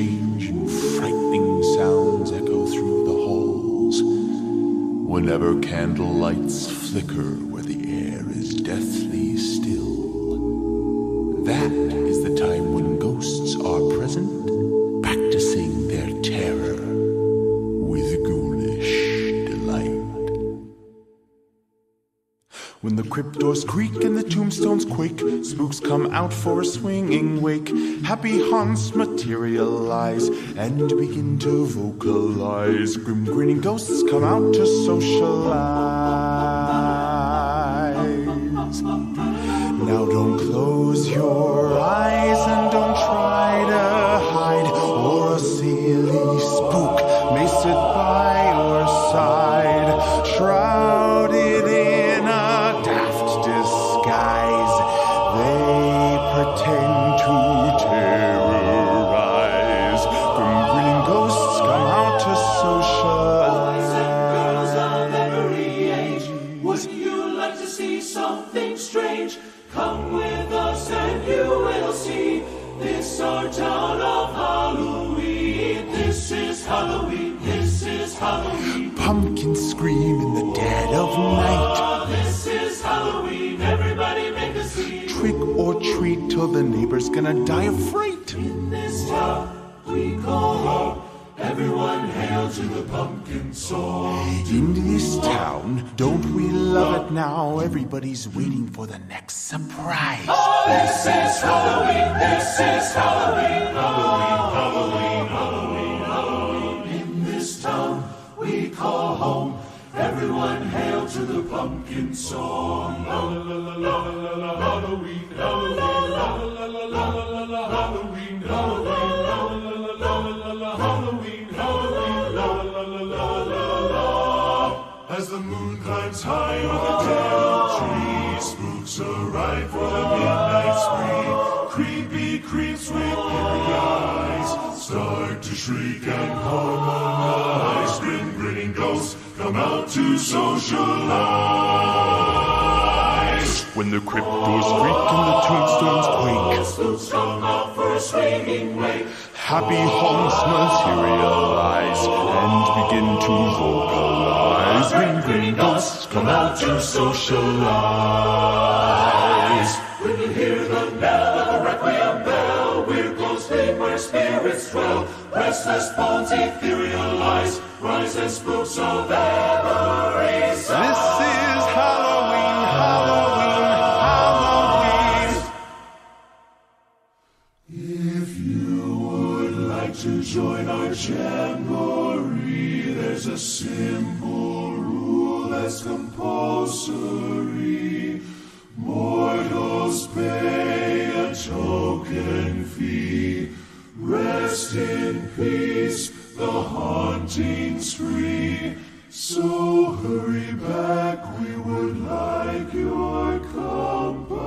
strange and frightening sounds echo through the halls. Whenever candle lights flicker where the air is deathly still, that Crypt doors creak and the tombstones quake, spooks come out for a swinging wake. Happy haunts materialize and begin to vocalize. Grim grinning ghosts come out to socialize. Now don't close your eyes and don't see something strange? Come with us and you will see. This our town of Halloween. This is Halloween. This is Halloween. Pumpkins scream in the dead of night. Ah, this is Halloween. Everybody make a scene. Trick or treat till the neighbor's gonna die of fright. In this town we call home. Everyone hail to the pumpkin song. In this town, don't we love it now? Everybody's waiting for the next surprise. Oh, This is Halloween. This is Halloween. Halloween. Halloween. Halloween. Halloween. In this town we call home. Everyone hail to the pumpkin song. La la la la la la la Halloween. Halloween. La la la la la la la Halloween. Halloween. As the moon climbs high over the dead trees, spooks arrive for the midnight spree. Creepy creeps with eerie eyes start to shriek and harmonize. Grin grinning ghosts come out to socialize. When the crypt doors creak and the tombstones quake, Spooks come out for a swinging wake. Happy haunts materialize and begin to vocalize. Grim grinning ghosts come out to socialize. When you hear the knell of a requiem bell, we're ghostly where spirits dwell. Restless bones etherealize, rise as spooks of every This is Halloween, jamboree, there's a simple rule that's compulsory. Mortals pay a token fee. Rest in peace, the haunting's free. So hurry back, we would like your company.